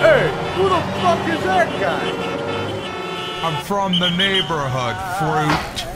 Hey, who the fuck is that guy? I'm from the neighborhood, fruit.